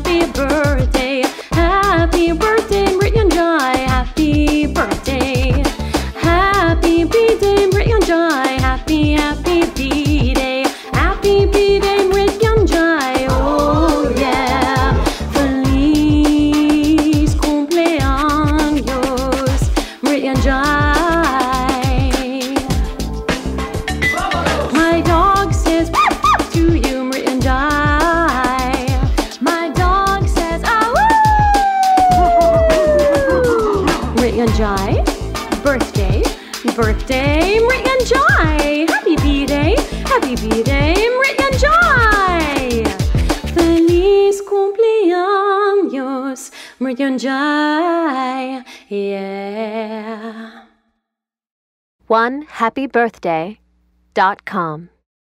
happy birthday, happy birthday, Mrityunjay, happy birthday, happy B day, Mrityunjay, happy, happy B day, happy B day, Mrityunjay, oh yeah, feliz cumpleaños, Mrityunjay. Mrityunjay. Birthday, birthday, Mrityunjay. Happy B-Day, happy B-Day, Mrityunjay. Feliz cumpleaños, Mrityunjay. Yeah. One happy birthday dot com.